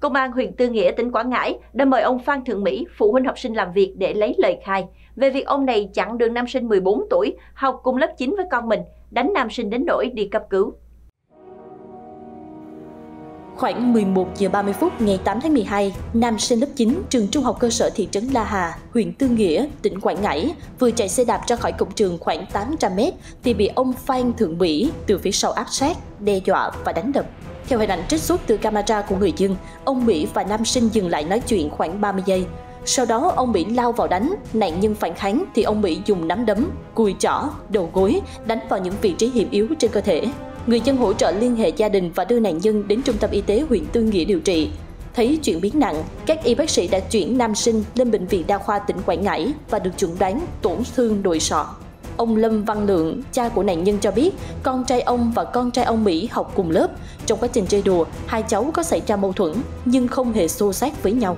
Công an huyện Tư Nghĩa, tỉnh Quảng Ngãi đã mời ông Phan Thượng Mỹ, phụ huynh học sinh làm việc để lấy lời khai về việc ông này chặn đường nam sinh 14 tuổi học cùng lớp 9 với con mình, đánh nam sinh đến nỗi đi cấp cứu. Khoảng 11 giờ 30 phút ngày 8 tháng 12, nam sinh lớp 9 trường trung học cơ sở thị trấn La Hà, huyện Tư Nghĩa, tỉnh Quảng Ngãi vừa chạy xe đạp ra khỏi cổng trường khoảng 800 m thì bị ông Phan Thượng Mỹ từ phía sau áp sát, đe dọa và đánh đập. Theo hình ảnh trích xuất từ camera của người dân, ông Mỹ và nam sinh dừng lại nói chuyện khoảng 30 giây. Sau đó ông Mỹ lao vào đánh, nạn nhân phản kháng thì ông Mỹ dùng nắm đấm, cùi chỏ, đầu gối đánh vào những vị trí hiểm yếu trên cơ thể. Người dân hỗ trợ liên hệ gia đình và đưa nạn nhân đến trung tâm y tế huyện Tư Nghĩa điều trị. Thấy chuyển biến nặng, các y bác sĩ đã chuyển nam sinh lên bệnh viện đa khoa tỉnh Quảng Ngãi và được chuẩn đoán tổn thương nội sọ. Ông Lâm Văn Lượng, cha của nạn nhân cho biết, con trai ông và con trai ông Mỹ học cùng lớp. Trong quá trình chơi đùa, hai cháu có xảy ra mâu thuẫn nhưng không hề xô xát với nhau.